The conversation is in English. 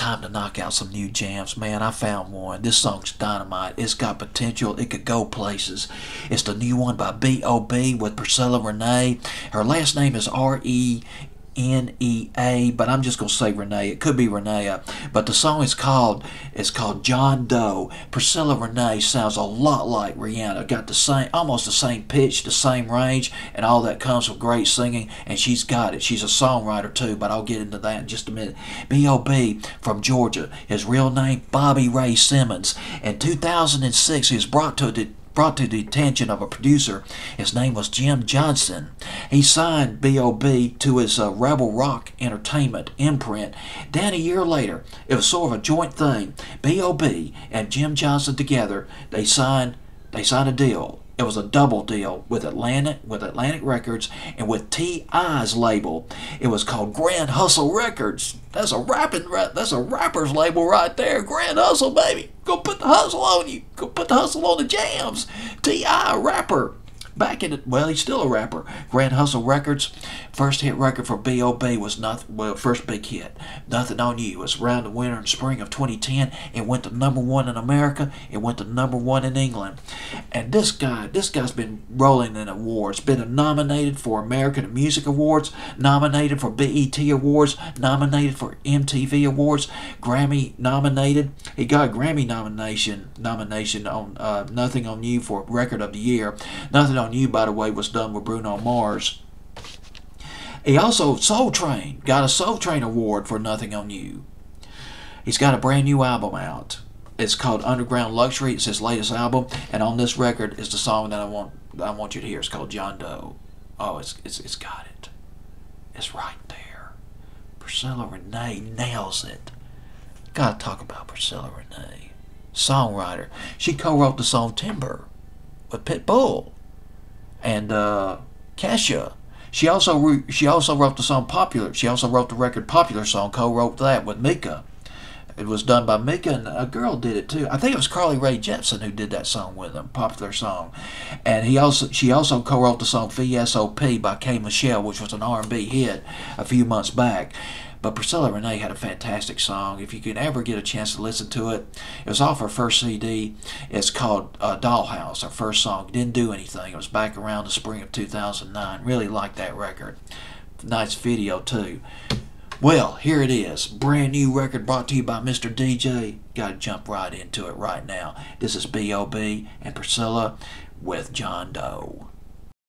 Time to knock out some new jams. Man, I found one. This song's dynamite. It's got potential. It could go places. It's the new one by B.O.B. with Priscilla Renee. Her last name is R.E. N E A, but I'm just gonna say Renee. It could be Renea, uh, but the song is called it's called John Doe. Priscilla Renee sounds a lot like Rihanna. Got the same, almost the same pitch, the same range, and all that comes with great singing. And she's got it. She's a songwriter too, but I'll get into that in just a minute. B.O.B. from Georgia. His real name Bobby Ray Simmons. In 2006, he was brought to brought to the attention of a producer. His name was Jim Johnson. He signed B.O.B. to his uh, Rebel Rock Entertainment imprint. Then a year later, it was sort of a joint thing. B.O.B. and Jim Johnson together, they signed they signed a deal. It was a double deal with Atlantic with Atlantic Records and with T.I.'s label. It was called Grand Hustle Records. That's a rapping that's a rapper's label right there. Grand Hustle, baby. Go put the hustle on you. Go put the hustle on the jams. T.I. rapper back in it. Well, he's still a rapper. Grand Hustle Records, first hit record for B.O.B. was nothing. Well, first big hit, Nothing on You. It was around the winter and spring of 2010. It went to number one in America. It went to number one in England. And this guy, this guy's been rolling in awards. Been nominated for American Music Awards, nominated for BET Awards, nominated for MTV Awards, Grammy nominated. He got a Grammy nomination nomination on uh, Nothing on You for Record of the Year. Nothing on You, by the way, was done with Bruno Mars. He also Soul Train got a Soul Train award for Nothing on You. He's got a brand new album out. It's called Underground Luxury. It's his latest album, and on this record is the song that I want I want you to hear. It's called John Doe. Oh, it's it's it's got it. It's right there. Priscilla Renee nails it. Gotta talk about Priscilla Renee, songwriter. She co-wrote the song Timber with Pitbull and uh, Kesha. She also re- she also wrote the song Popular. She also wrote the record Popular Song. Co-wrote that with Mika. It was done by Mika and a girl did it too. I think it was Carly Rae Jepsen who did that song with him, popular song. And he also she also co-wrote the song VSOP by K Michelle, which was an R&B hit a few months back. But Priscilla Renee had a fantastic song. If you can ever get a chance to listen to it, it was off her first CD. It's called uh, Dollhouse, her first song. Didn't do anything. It was back around the spring of 2009. Really liked that record. Nice video, too. Well, here it is. Brand new record brought to you by Mr. DJ. Gotta jump right into it right now. This is B.O.B. and Priscilla with John Doe.